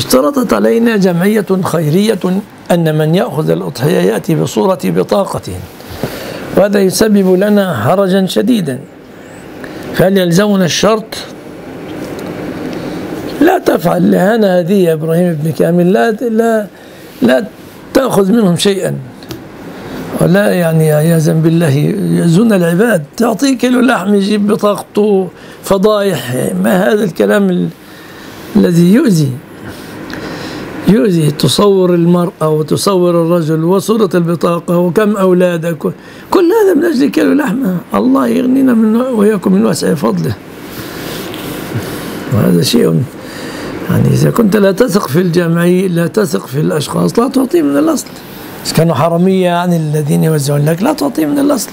اشترطت علينا جمعية خيرية أن من يأخذ الأضحية يأتي بصورة بطاقة وهذا يسبب لنا حرجا شديدا. فهل يلزمنا الشرط؟ لا تفعل. لهنا هذه يا إبراهيم بن كامل. لا لا لا تأخذ منهم شيئا. ولا يعني عياذا بالله يزون العباد. تعطيه كيلو لحم يجيب بطاقته فضايح. ما هذا الكلام الذي يؤذي؟ يؤذي تصور المرأة وتصور الرجل وصورة البطاقة وكم أولادك. كل هذا من أجل كيلو لحمة. الله يغنينا من وإياكم من واسع فضله. وهذا شيء يعني إذا كنت لا تثق في الجمعي لا تثق في الأشخاص لا تعطي من الأصل. إذا كانوا حرامية يعني الذين يوزعون لك لا تعطي من الأصل.